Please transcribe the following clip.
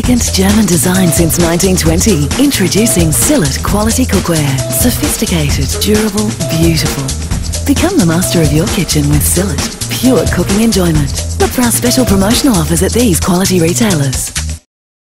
elegant German design since 1920. Introducing Silit Quality Cookware. Sophisticated, durable, beautiful. Become the master of your kitchen with Silit. Pure cooking enjoyment. Look for our special promotional offers at these quality retailers.